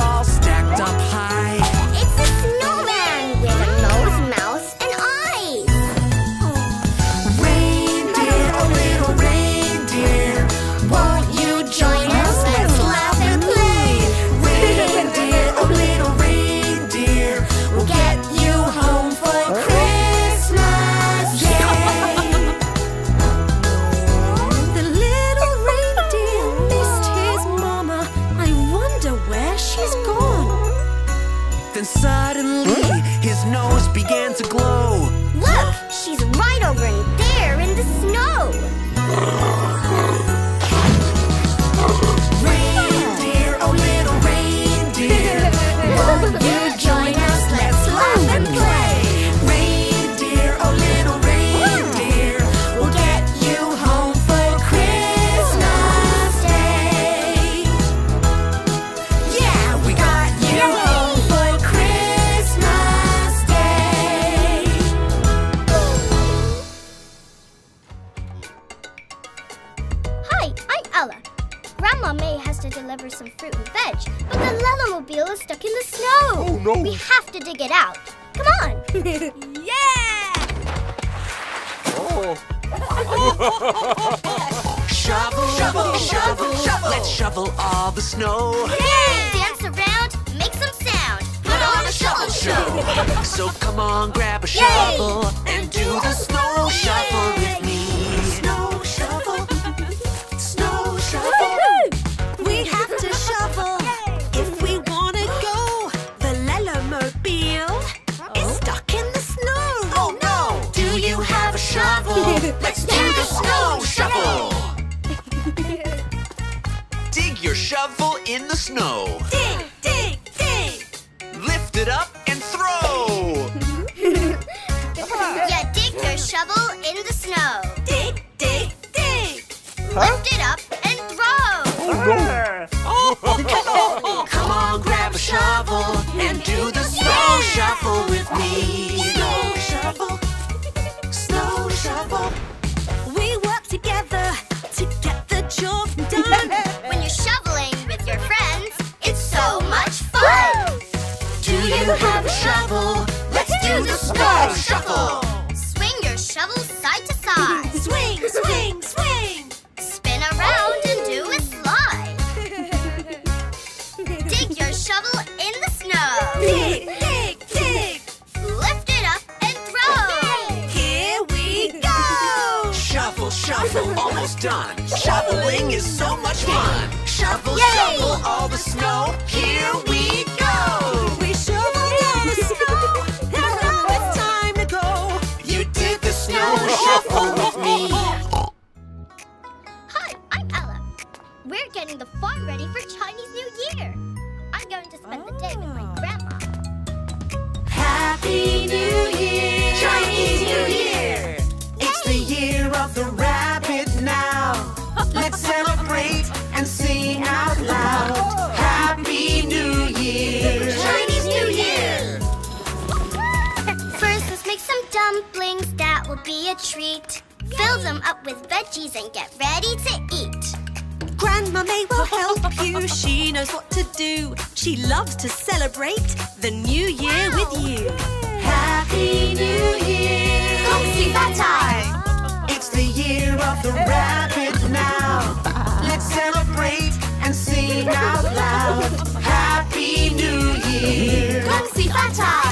snowballs stacked up high. Shovel. All the snow. Yay! Dance around, make some sound. Put on a shovel show. So come on, grab a shovel and do the snow shuffle your shovel in the snow. Dig, dig, dig. Lift it up and throw. You dig your shovel in the snow. Dig, dig, dig. Lift it up have a shovel? Let's do the snow shuffle. Swing your shovel side to side. swing, swing, swing. Spin around and do a slide. Dig your shovel in the snow. Dig, dig, dig. Lift it up and throw. Here we go. Shuffle, shuffle, almost done. Shoveling is so much fun. Shovel, Yay! shovel all the snow. Here we go. Getting the farm ready for Chinese New Year. I'm going to spend the day with my ah. grandma. Happy New Year! Chinese New Year! It's the year of the rabbit now. Let's celebrate and sing out loud. Happy New Year! Chinese New Year! First, let's make some dumplings. That will be a treat. Fill them up with veggies and get ready to eat. Grandma May will help you. She knows what to do. She loves to celebrate the new year with you. Happy New Year! Gong Xi Fa Cai. It's the year of the rabbit now. Let's celebrate and sing out loud. Happy New Year! Gong Xi Fa Cai. Make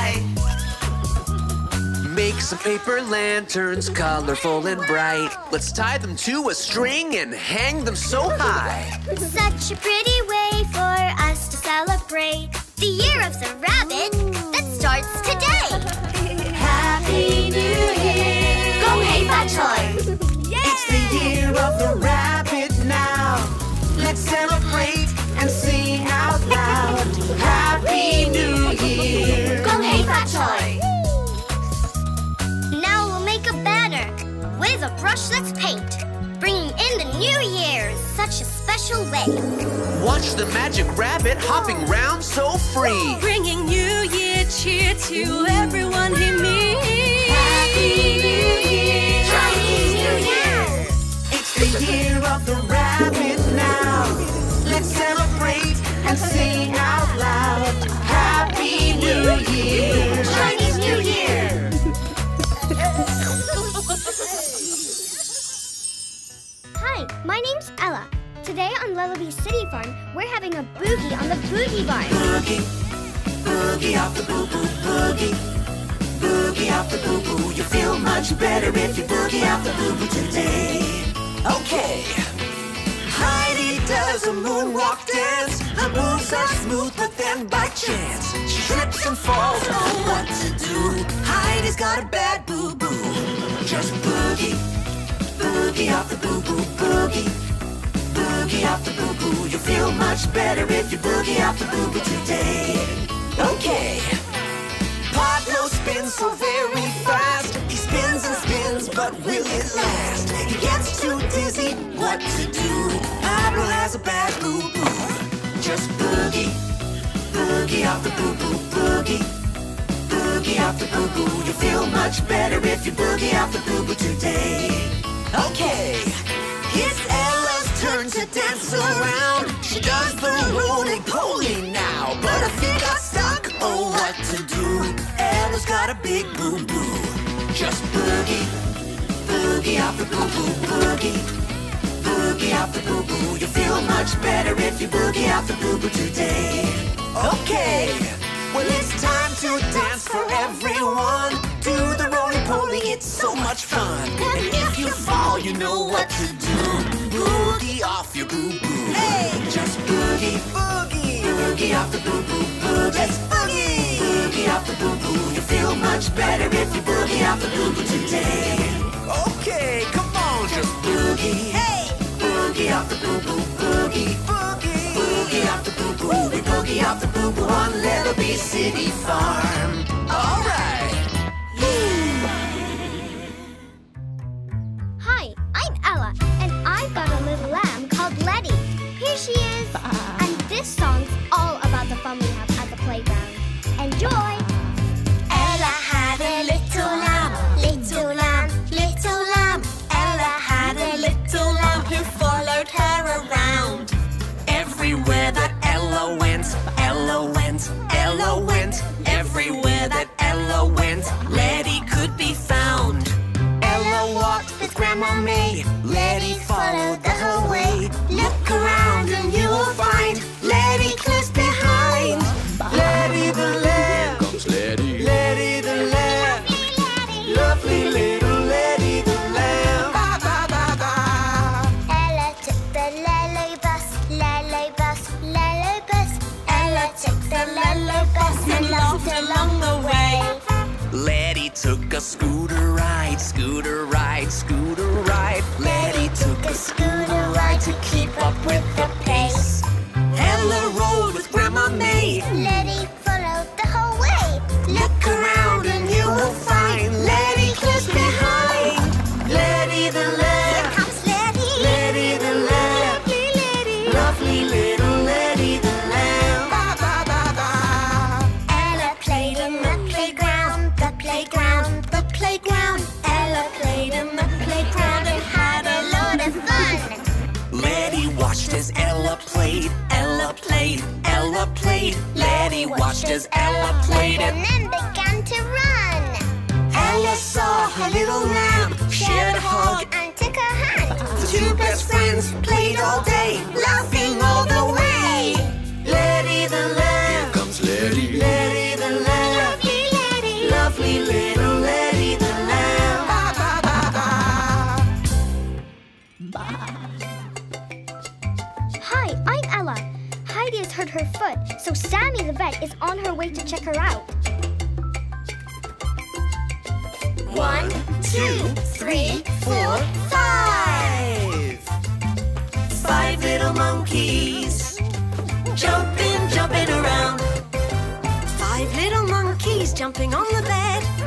some paper lanterns, colorful and bright. Let's tie them to a string and hang them so high. Such a pretty way for us to celebrate the year of the rabbit that starts today. Happy New Year! Go hey Fatai. It's the year of the rabbit now. Let's celebrate and sing out loud. Happy New Year! Go hey Fatai. With a brush that's paint, bringing in the new year in such a special way. Watch the magic rabbit hopping round so free. Bringing New Year cheer to Lellobee City Farm, we're having a boogie on the Boogie Barn. Boogie, boogie off the boo boo boogie. Boogie off the boo boo. You feel much better if you boogie off the boo boo today. Okay. Heidi does a moonwalk dance. The moves are smooth, but then by chance. She trips and falls. Oh, what to do? Heidi's got a bad boo boo. Just boogie, boogie off the boo boo boogie. Boogie off the boo boo. You feel much better if you boogie off the boo boo today. Okay. Pablo spins so very fast. He spins and spins, but will it last? He gets too dizzy. What to do? Pablo has a bad boo boo. Just boogie, boogie off the boo boo boogie. Boogie off the boo boo. You feel much better if you boogie off the boo boo today. Okay. To dance around. She does the roly poly now, but her feet got stuck. Oh, what to do? Ella's got a big boo boo. Just boogie, boogie off the boo boo boogie. Boogie off the boo boo. You feel much better if you boogie off the boo boo today. Okay. Well, it's time to dance for everyone. Do the roly poly, it's so much fun. And if you fall, you know what to do. Boogie off your boo boo. Hey, just boogie, boogie, boogie off the boo boo boogie. Just boogie, boogie off the boo boo. You feel much better if you boogie off the boo boo today. Okay, come on, just boogie. Hey, boogie off the boo boo boogie. Boogie, boogie off the boo boo. We boogie off the boo boo on Lellobee City Farm. With the pace. Ella rolled with Grandma May. Letty followed the whole way. Look around and you will find Letty close behind. Letty the lamb, Comes Letty. Letty the lamb, Lovely Letty. lovely little Letty the lamb. Ba, ba, ba, ba. Ella played in the playground, the playground, the playground. Ella played in the playground watched as Ella played, Ella played, Ella played. Letty watched as Ella played and then began to run. Ella saw her little lamb, shared a hug. and took her hand. The two best friends played all day, laughing so Sammy the vet is on her way to check her out. One, two, three, four, five. Five little monkeys jumping, jumping around. Five little monkeys jumping on the bed.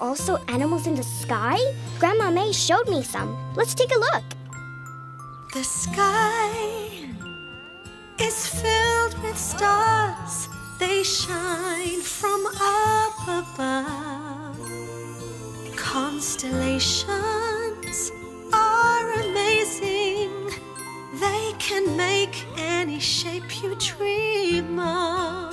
also animals in the sky? Grandma May showed me some. Let's take a look. The sky is filled with stars. They shine from up above. Constellations are amazing. They can make any shape you dream of.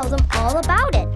tell them all about it.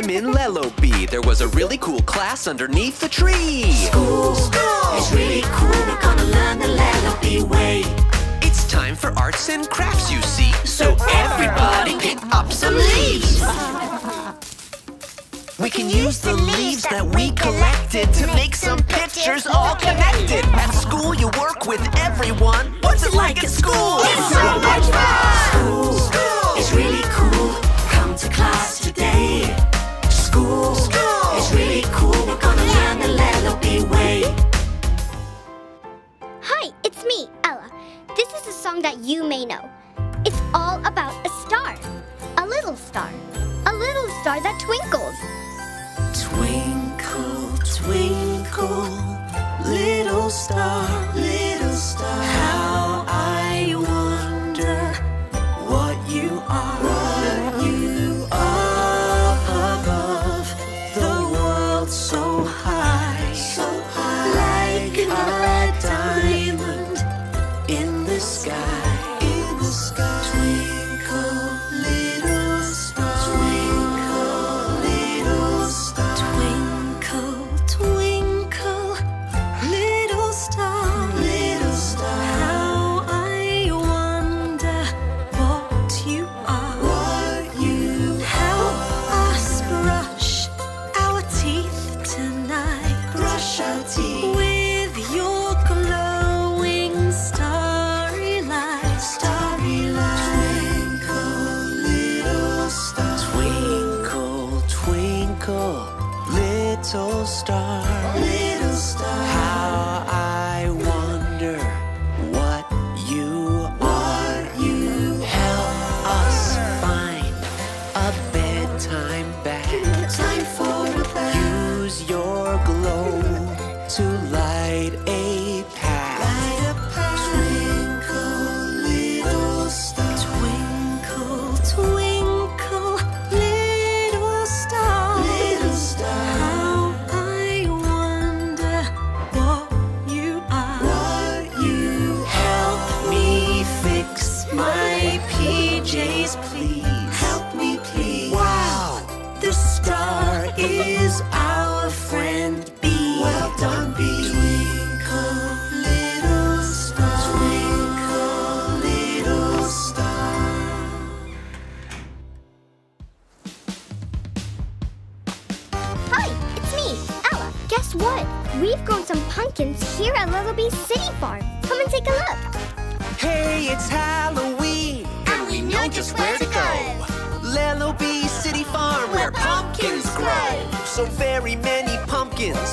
time in Lelo B, there was a really cool class underneath the tree.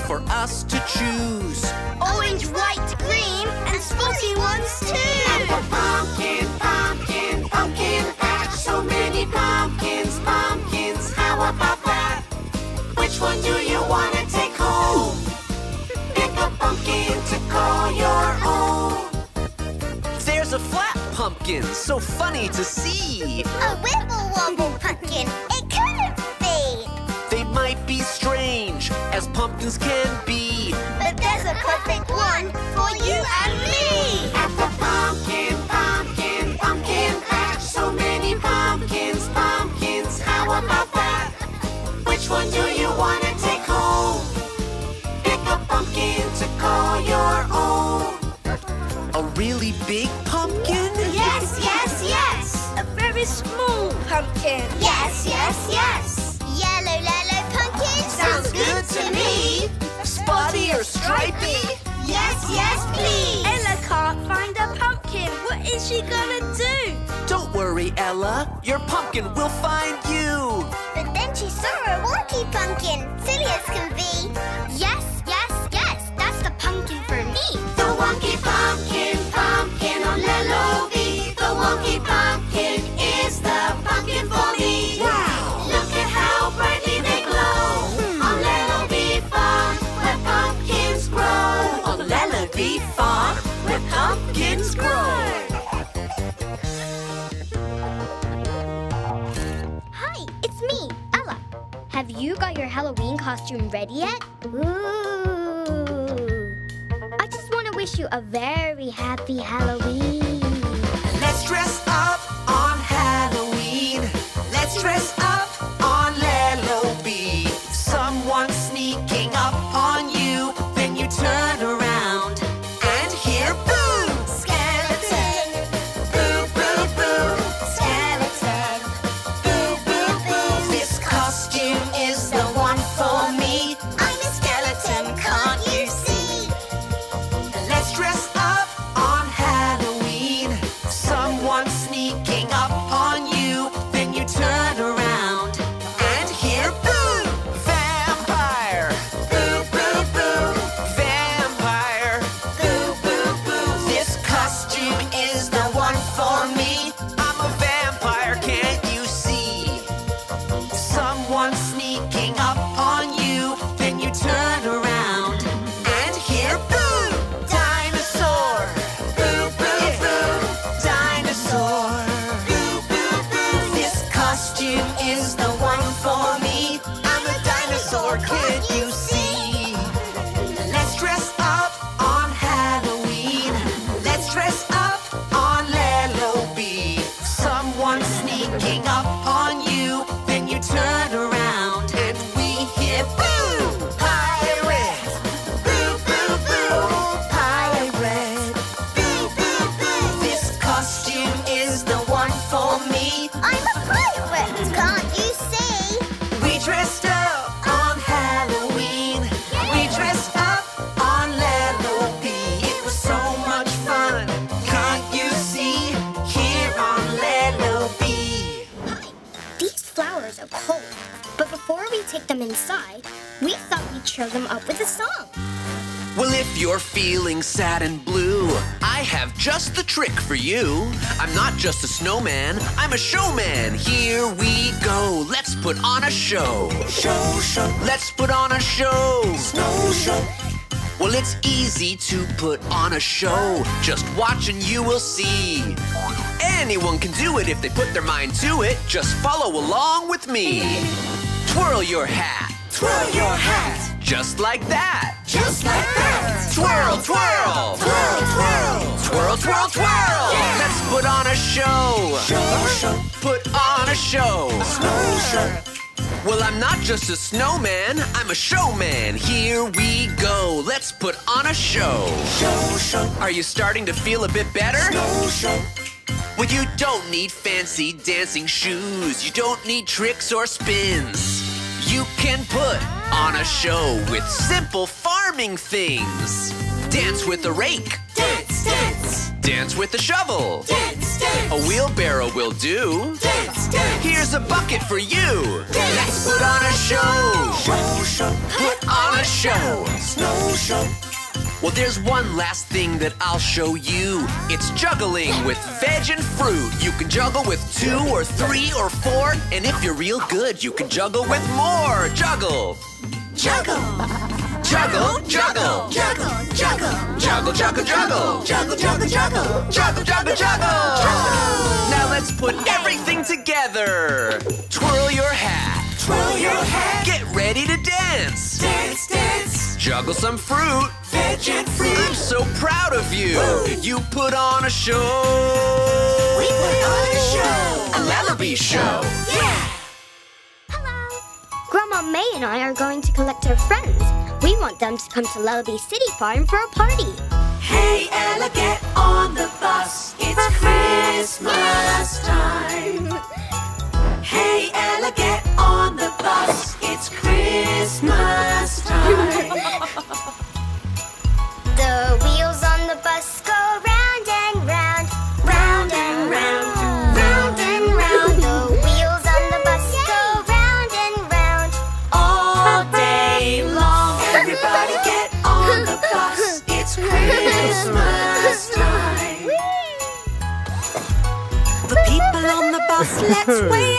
for us to choose. Orange, white, green, and spotty ones too. Apple pumpkin, pumpkin, pumpkin patch. So many pumpkins, pumpkins. How about that? Which one do you want to take home? Pick a pumpkin to call your own. There's a flat pumpkin, so funny to see. A wibble wobble pumpkin strange as pumpkins can be. But there's a perfect one for you and me! At the pumpkin, pumpkin, pumpkin patch, so many pumpkins, pumpkins, how about that? Which one do you want to take home? Pick a pumpkin to call your own. A really big pumpkin? Yes, yes, yes! A very small pumpkin. Yes, yes, yes! Yellow, yellow good to me. Spotty or stripy? Yes, yes, please. Ella can't find a pumpkin. What is she gonna do? Don't worry, Ella. Your pumpkin will find you. But then she saw a wonky pumpkin, silly as can be. Yes, costume ready yet? Ooh. I just want to wish you a very happy Halloween. Let's dress up on Halloween. Let's dress up up with a song. Well, if you're feeling sad and blue, I have just the trick for you. I'm not just a snowman, I'm a showman. Here we go. Let's put on a show. Show, show. Let's put on a show. Snow show. Well, it's easy to put on a show. Just watch and you will see. Anyone can do it if they put their mind to it. Just follow along with me. Twirl your hat. Twirl your hat. Just like that. Just like that. Twirl, twirl. Twirl, twirl. Twirl, twirl, twirl. Let's put on a show. Show, show. Put on a show. Snow show. Well, I'm not just a snowman, I'm a showman. Here we go. Let's put on a show. Show, show. Are you starting to feel a bit better? Snow show. Well, you don't need fancy dancing shoes. You don't need tricks or spins. You can put on a show with simple farming things. Dance with a rake. Dance, dance, Dance with a shovel. dance, dance. A wheelbarrow will do. Dance, dance. Here's a bucket for you. Let's put on a show. Show, show. Put on a show. Snow show. Well, there's one last thing that I'll show you. It's juggling with veg and fruit. You can juggle with two or three or four. And if you're real good, you can juggle with more. Juggle. Juggle, Juggle, juggle. juggle, juggle. Juggle, juggle, juggle. Juggle, juggle, juggle. Juggle, juggle, juggle. Now let's put everything together. Twirl your hat. Twirl your hat. Get ready to dance. Dance, dance. Juggle some fruit. Veg and I'm so proud of you. You put on a show. We put on a show. A Lellobee show. Yeah. Hello. Grandma May and I are going to collect our friends. We want them to come to Lellobee City Farm for a party. Hey Ella, get on the bus. It's Christmas time. Hey Ella, get on the bus. It's Christmas time. bus, let's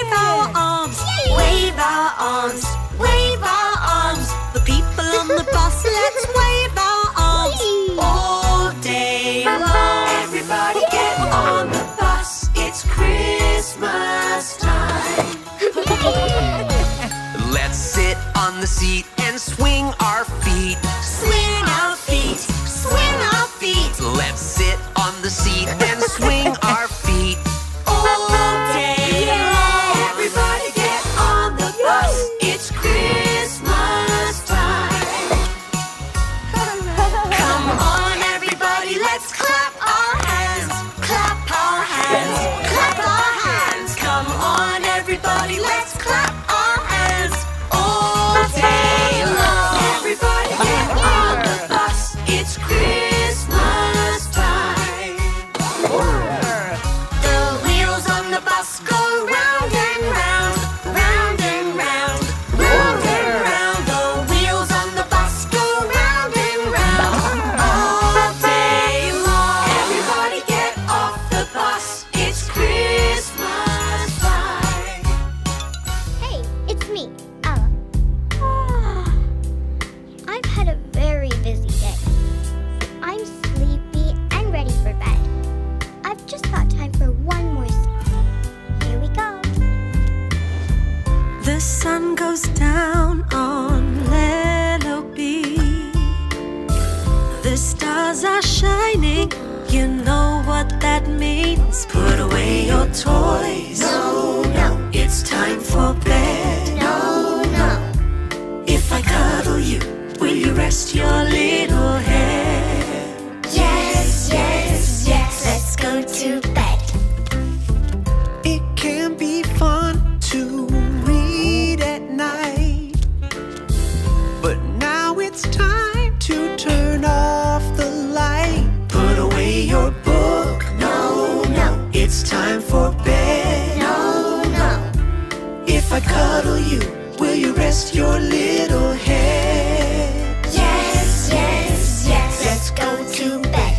Put away your toys. No, no. It's time for bed. No, no. If I cuddle you, will you rest your little head? rest your little head. Yes, yes, yes, let's go to bed.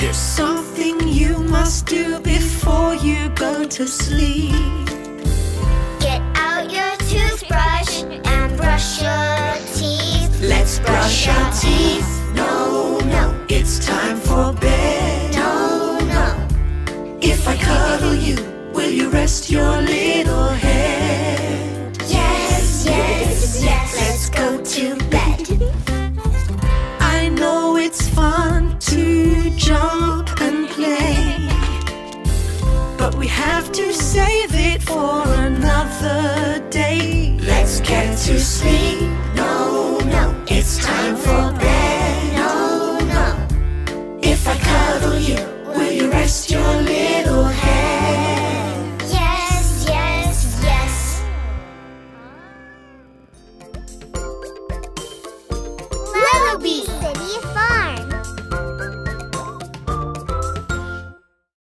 There's something you must do before you go to sleep. Get out your toothbrush and brush your teeth. Let's brush our teeth. No, no, it's time for bed. No, no. If I cuddle you, will you rest your little head? go to bed. I know it's fun to jump and play, but we have to save it for another day. Let's get to sleep. No, no, it's time for bed. No, no. If I cuddle you, will you rest your lips?